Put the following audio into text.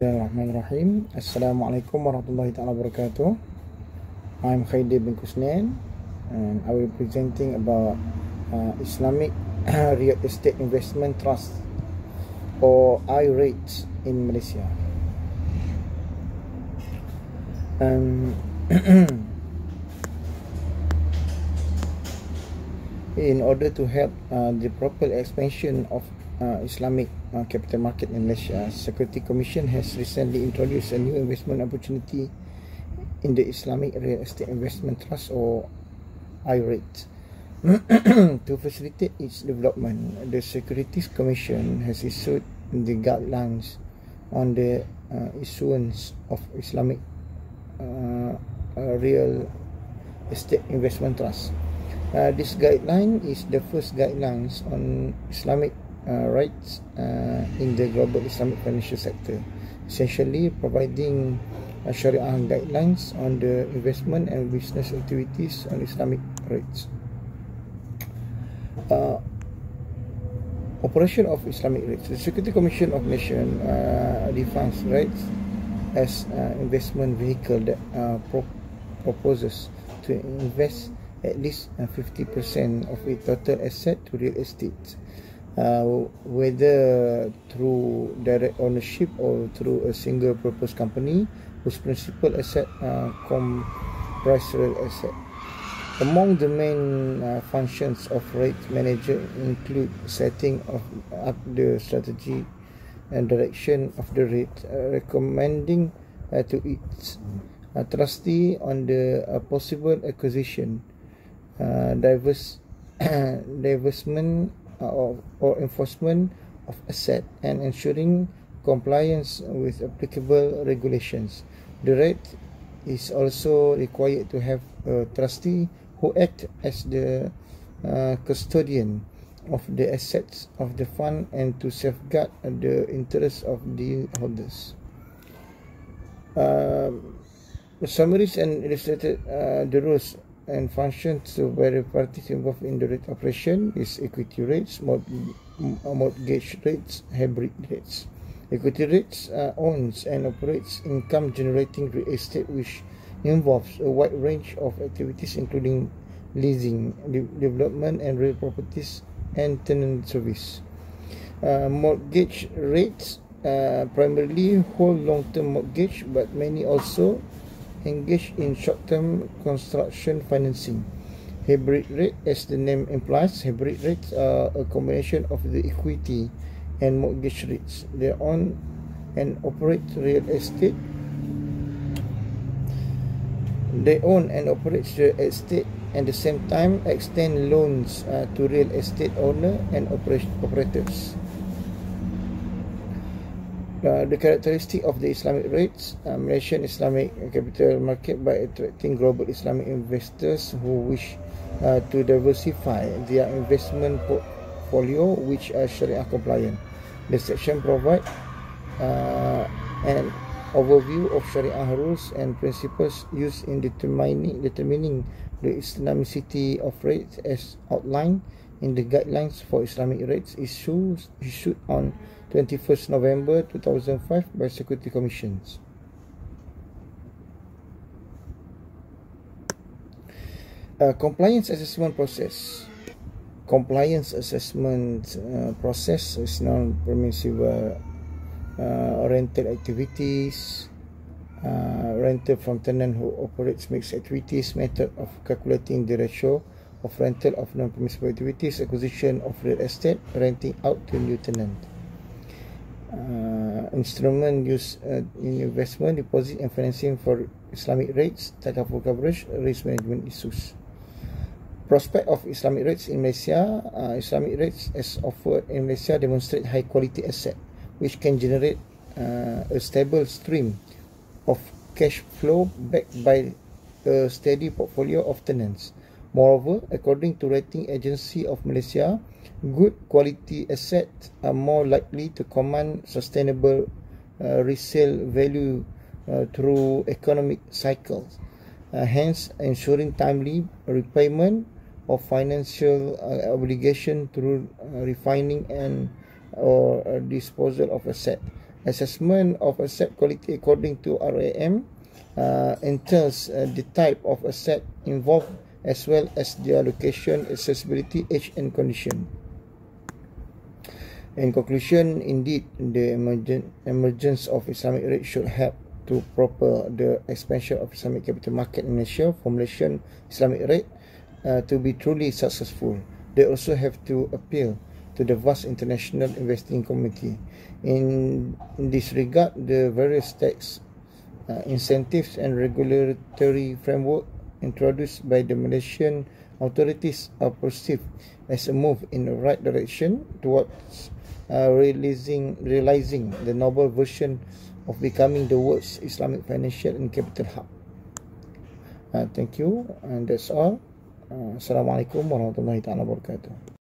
Bismillahirrahmanirrahim. Assalamualaikum warahmatullahi taala wabarakatuh. I'm Khaidir bin Kusnan and I will be presenting about uh, Islamic Real Estate Investment Trust or I-REITs in Malaysia. Um, in order to help uh, the proper expansion of uh, Islamic uh, capital market in Malaysia, Security Commission has recently introduced a new investment opportunity in the Islamic Real Estate Investment Trust or IREIT. to facilitate its development, the Securities Commission has issued the guidelines on the uh, issuance of Islamic uh, uh, real estate investment trust. Uh, this guideline is the first guidelines on Islamic rights uh, in the global Islamic financial sector, essentially providing uh, Sharia guidelines on the investment and business activities on Islamic rights. Uh, operation of Islamic rights. The Security Commission of Nation uh, defines rights as uh, investment vehicle that uh, pro- proposes to invest at least uh, 50% of its total asset to real estate uh, whether through direct ownership or through a single purpose company whose principal asset uh, comprise real asset. Among the main uh, functions of rate manager include setting of up the strategy and direction of the rate, uh, recommending uh, to its uh, trustee on the uh, possible acquisition, uh, diverse divestment or, or enforcement of asset and ensuring compliance with applicable regulations. The rate is also required to have a trustee who act as the uh, custodian of the assets of the fund and to safeguard the interests of the holders. Uh, summaries and illustrated uh, the rules and functions to various parties involved in the rate operation is equity rates, mortgage rates, hybrid rates. Equity rates uh, owns and operates income generating real estate which involves a wide range of activities including leasing, de development and real properties and tenant service. Uh, mortgage rates uh, primarily hold long-term mortgage but many also engage in short-term construction financing. Hybrid rate, as the name implies, hybrid rates are a combination of the equity and mortgage rates. They own and operate real estate. They own and operate real estate at the same time extend loans uh, to real estate owner and operators. Uh, the characteristic of the Islamic rates, uh, Malaysian Islamic capital market by attracting global Islamic investors who wish uh, to diversify their investment portfolio which are Sharia compliant. The section provide uh, an overview of Sharia rules and principles used in determining determining the Islamicity of rates as outlined in the guidelines for Islamic rates issued issued on 21st November 2005 by Security Commissions. Uh, compliance assessment process. Compliance assessment uh, process is non-permissible uh, rental activities, uh, rental from tenant who operates mixed activities, method of calculating the ratio of rental of non-permissible activities, acquisition of real estate, renting out to new tenant uh, instrument used uh, in investment, deposit and financing for Islamic rates, takaful coverage, risk management issues. Prospect of Islamic rates in Malaysia, uh, Islamic rates as offered in Malaysia demonstrate high quality asset which can generate uh, a stable stream of cash flow backed by a steady portfolio of tenants. Moreover, according to rating agency of Malaysia, good quality assets are more likely to command sustainable uh, resale value uh, through economic cycles. Uh, hence, ensuring timely repayment of financial uh, obligation through uh, refining and or uh, disposal of asset. Assessment of asset quality according to RAM entails the type of asset involved as well as their location, accessibility, age and condition. In conclusion, indeed, the emergence of Islamic rate should help to propel the expansion of Islamic capital market in Malaysia, formulation Islamic rate uh, to be truly successful. They also have to appeal to the vast international investing community. In, in this regard, the various tax uh, incentives and regulatory framework introduced by the Malaysian authorities are perceived as a move in the right direction towards uh, realizing, realizing the noble version of becoming the world's Islamic financial and capital hub. Uh, thank you, and that's all. Uh, Assalamualaikum warahmatullahi wabarakatuh.